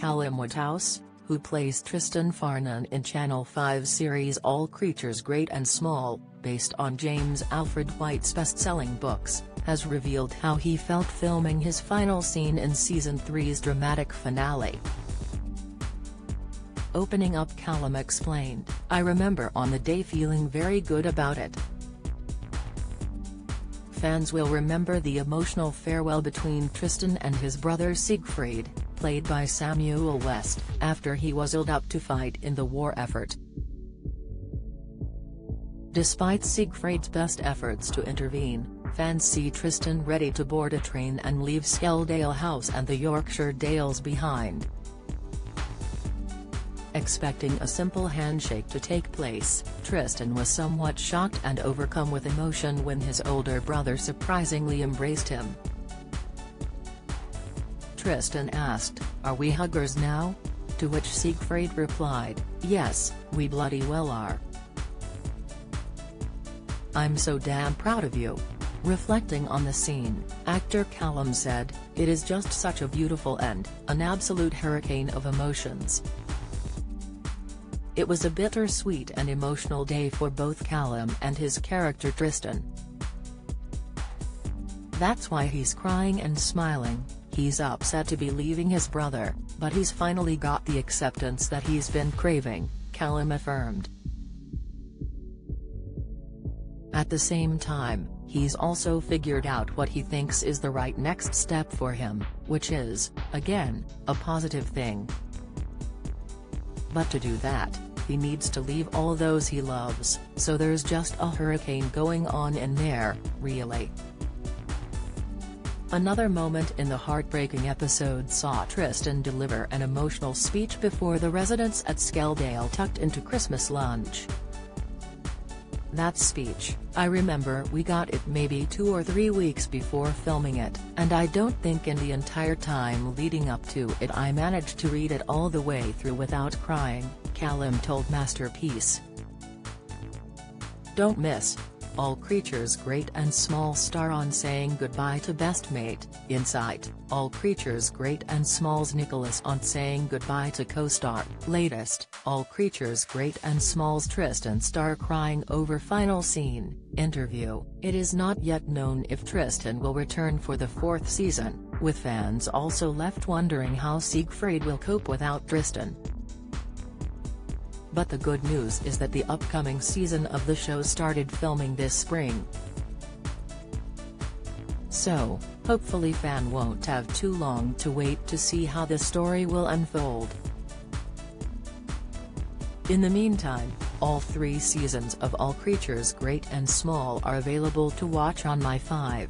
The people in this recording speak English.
Callum Woodhouse, who plays Tristan Farnon in Channel 5 series All Creatures Great and Small, based on James Alfred Wight's best-selling books, has revealed how he felt filming his final scene in Season 3's dramatic finale. Opening up Callum explained, I remember on the day feeling very good about it. Fans will remember the emotional farewell between Tristan and his brother Siegfried, played by Samuel West, after he was ill up to fight in the war effort. Despite Siegfried's best efforts to intervene, fans see Tristan ready to board a train and leave Skeldale House and the Yorkshire Dales behind. Expecting a simple handshake to take place, Tristan was somewhat shocked and overcome with emotion when his older brother surprisingly embraced him. Tristan asked, Are we huggers now? To which Siegfried replied, Yes, we bloody well are. I'm so damn proud of you. Reflecting on the scene, actor Callum said, It is just such a beautiful end, an absolute hurricane of emotions. It was a bittersweet and emotional day for both Callum and his character Tristan. That's why he's crying and smiling, he's upset to be leaving his brother, but he's finally got the acceptance that he's been craving, Callum affirmed. At the same time, he's also figured out what he thinks is the right next step for him, which is, again, a positive thing. But to do that, he needs to leave all those he loves, so there's just a hurricane going on in there, really. Another moment in the heartbreaking episode saw Tristan deliver an emotional speech before the residents at Skeldale tucked into Christmas lunch. That speech, I remember we got it maybe two or three weeks before filming it, and I don't think in the entire time leading up to it I managed to read it all the way through without crying, Callum told Masterpiece. Don't miss, all Creatures Great and Small star on saying goodbye to best mate, Insight, All Creatures Great and Small's Nicholas on saying goodbye to co-star, latest, All Creatures Great and Small's Tristan star crying over final scene, interview, it is not yet known if Tristan will return for the fourth season, with fans also left wondering how Siegfried will cope without Tristan. But the good news is that the upcoming season of the show started filming this spring. So, hopefully fan won't have too long to wait to see how the story will unfold. In the meantime, all three seasons of All Creatures Great and Small are available to watch on My5.